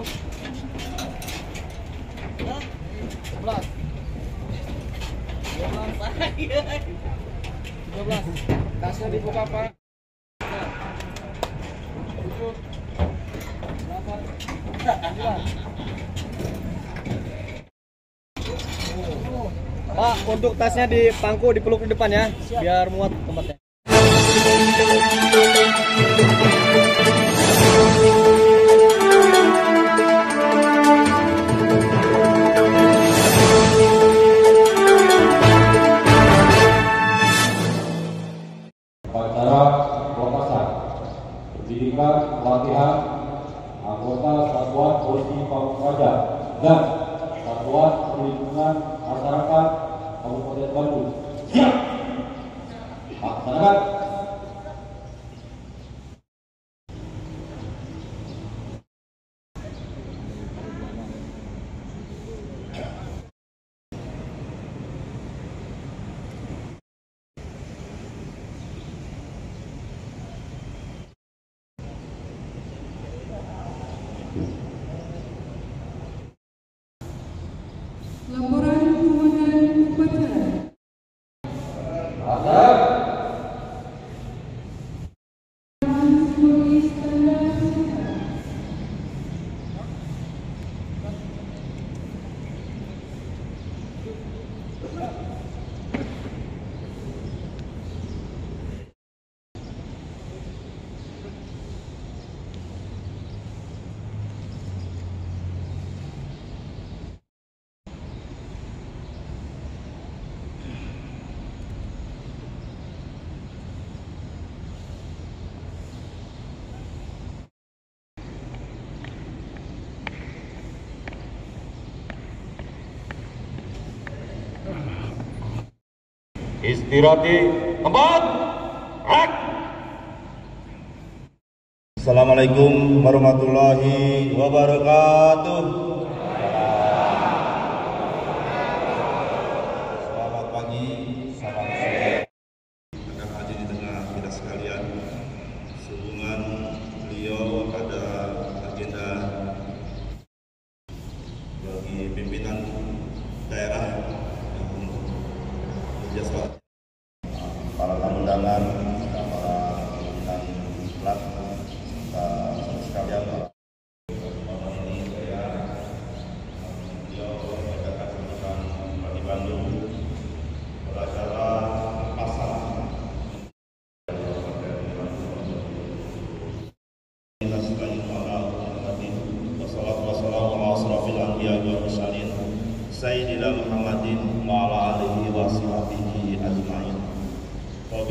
10 11 12 Tasnya dibuka Pak 7 8 9 Pak, untuk tasnya di pangku dipeluk di depan ya, biar muat tempatnya. Satuan perlindungan masyarakat Kabupaten Bandung. Siap! Laksanakan istirahat di tempat rak. Assalamualaikum warahmatullahi wabarakatuh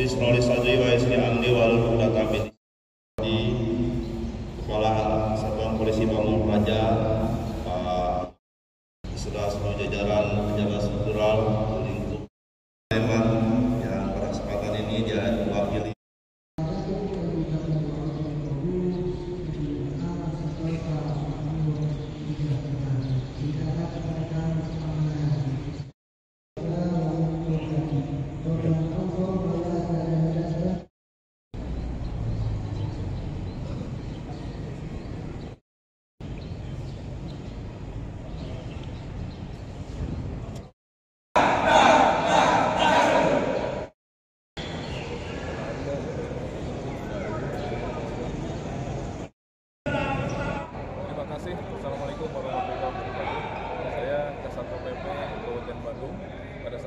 इस knowledge साझा हुआ इसलिए आने वालों को बताता मिले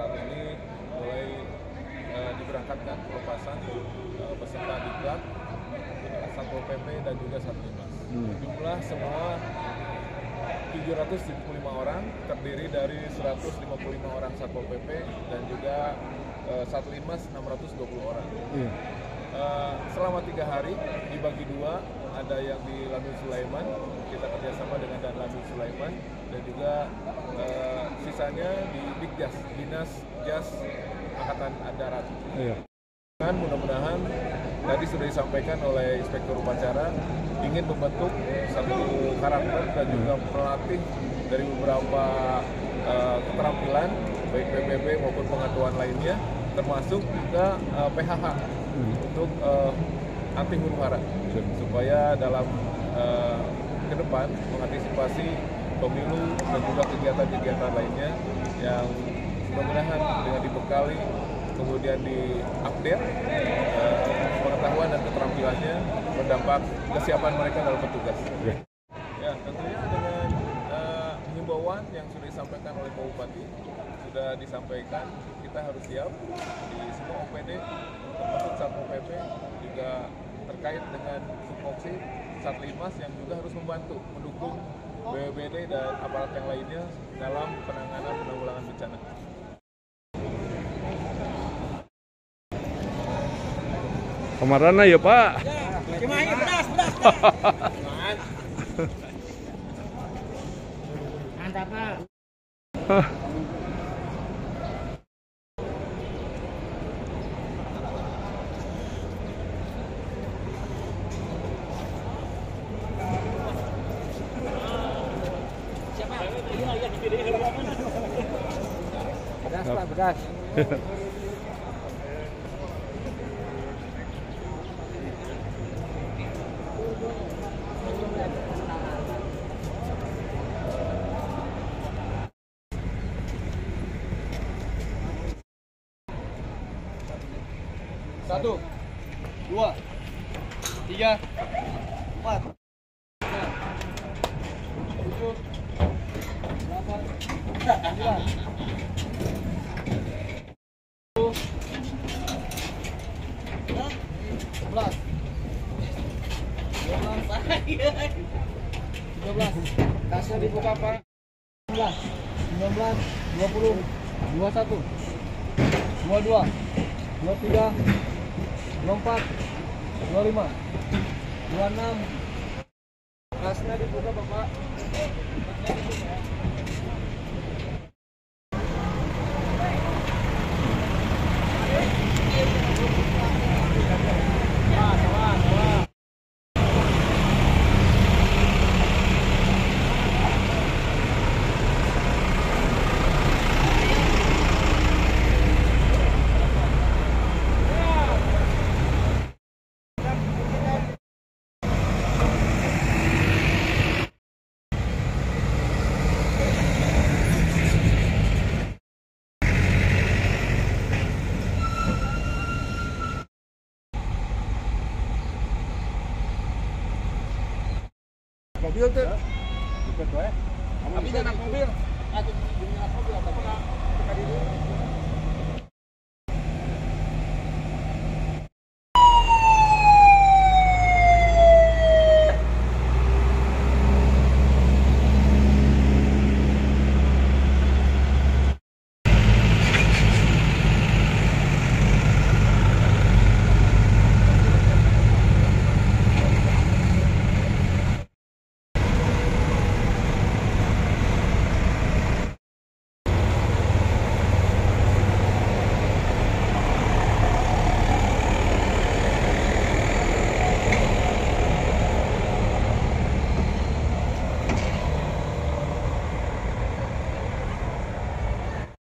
saat ini mulai eh, diberangkatkan pelepasan eh, peserta diklat Satpol PP dan juga Satlimas. Jumlah semua 775 orang terdiri dari 155 orang Satpol PP dan juga eh, Satlimas 620 orang. Eh, selama tiga hari dibagi dua ada yang di Lanut Sulaiman kita kerjasama dengan dan Sulaiman dan juga eh, sisanya di Big Jas Dinas Jas Angkatan Darat. Dan mudah-mudahan tadi sudah disampaikan oleh Inspektur Upacara ingin membentuk satu karakter dan juga melatih dari beberapa eh, keterampilan baik PBB maupun pengetahuan lainnya termasuk juga eh, PHH untuk eh, anti huru hara. Supaya dalam eh, ke depan mengantisipasi pemilu dan juga kegiatan-kegiatan lainnya yang mudah-mudahan dengan dibekali kemudian diupdate eh, pengetahuan dan keterampilannya berdampak kesiapan mereka dalam bertugas. Ya, tentunya dengan eh, himbauan yang sudah disampaikan oleh Pak Bupati sudah disampaikan kita harus siap di semua OPD termasuk Satpol PP juga terkait dengan Supoksi Satlimas yang juga harus membantu mendukung BPBD dan aparat yang lainnya dalam penanganan penanggulangan bencana. Kamarana ya Pak. Mantap Pak. Beras Pak, beras. Satu, dua, tiga, empat, tujuh, tasnya dibuka pak, sembilan belas, sembilan belas, dua puluh, dua satu, dua dua, dua tiga, dua empat, dua lima, dua enam, tasnya dibuka bapak. Mobil tuh. Tapi jangan mobil. Ah, itu mobil apa mobil? Apa